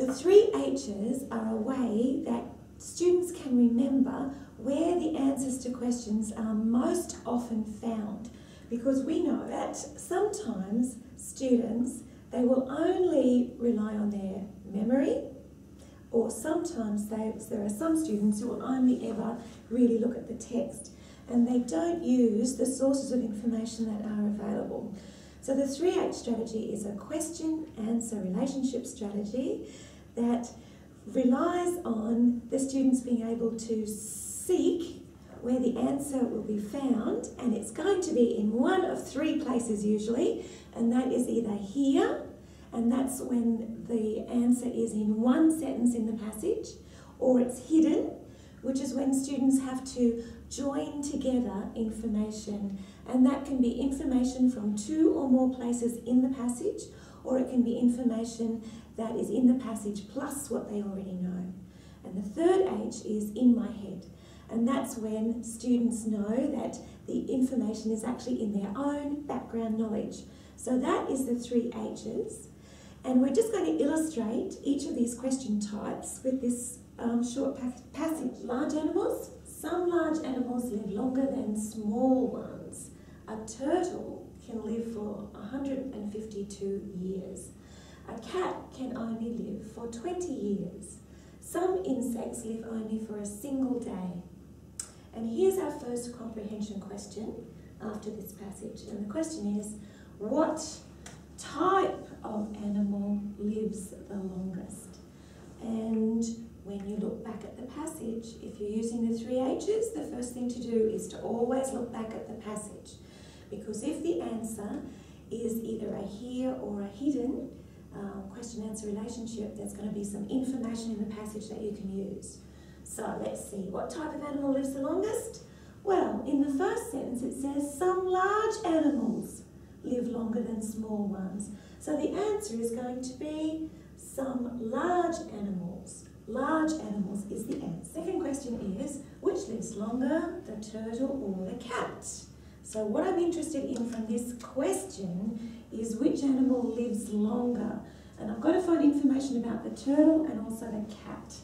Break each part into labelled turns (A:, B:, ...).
A: The three H's are a way that students can remember where the answers to questions are most often found because we know that sometimes students they will only rely on their memory or sometimes they, there are some students who will only ever really look at the text and they don't use the sources of information that are available. So the 3H strategy is a question answer relationship strategy that relies on the students being able to seek where the answer will be found and it's going to be in one of three places usually and that is either here and that's when the answer is in one sentence in the passage or it's hidden which is when students have to join together information. And that can be information from two or more places in the passage or it can be information that is in the passage plus what they already know. And the third H is in my head. And that's when students know that the information is actually in their own background knowledge. So that is the three H's. And we're just going to illustrate each of these question types with this um, short passage. Large animals. Some large animals live longer than small ones. A turtle can live for 152 years. A cat can only live for 20 years. Some insects live only for a single day. And here's our first comprehension question after this passage. And the question is, what type of animal lives the longest? And when you look back at the passage, if you're using the three H's, the first thing to do is to always look back at the passage. Because if the answer is either a here or a hidden um, question answer relationship, there's going to be some information in the passage that you can use. So let's see, what type of animal lives the longest? Well, in the first sentence it says some large animals live longer than small ones. So the answer is going to be some large animals. Large animals is the answer. Second question is, which lives longer, the turtle or the cat? So what I'm interested in from this question is which animal lives longer. And I've got to find information about the turtle and also the cat.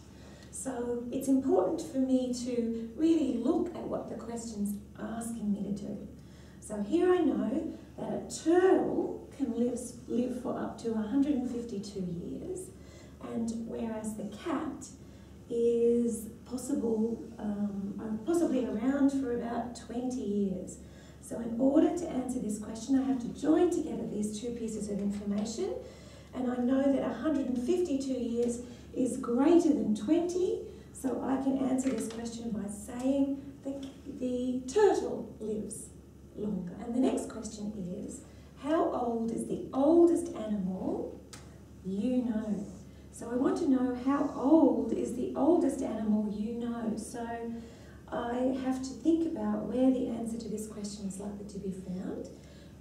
A: So it's important for me to really look at what the question's asking me to do. So here I know that a turtle can live, live for up to 152 years, and whereas the cat is possible, um, uh, possibly around for about 20 years. So in order to answer this question, I have to join together these two pieces of information. And I know that 152 years is greater than 20, so I can answer this question by saying the, the turtle lives longer. And the next question is, how old is the oldest animal you know? So I want to know how old is the oldest animal you know. So I have to think about where the answer to this question is likely to be found.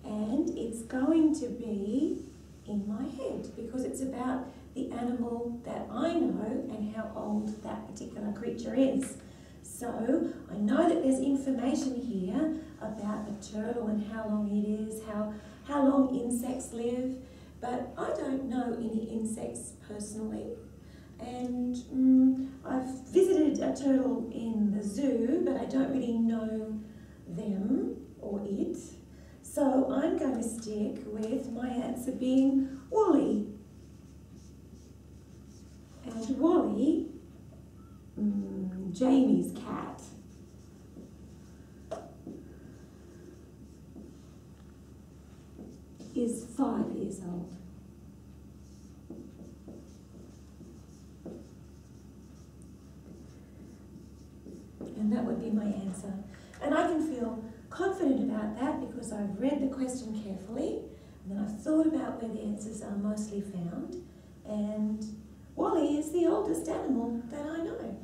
A: And it's going to be in my head because it's about the animal that I know and how old that particular creature is. So I know that there's information here about the turtle and how long it is, how, how long insects live, but I don't know any insects personally. And mm, I've visited a turtle in the zoo, but I don't really know them or it. So I'm going to stick with my answer being Wally. And Wally, mm, Jamie's cat, is five years old. And that would be my answer. And I can feel confident about that because I've read the question carefully and then I've thought about where the answers are mostly found. And Wally is the oldest animal that I know.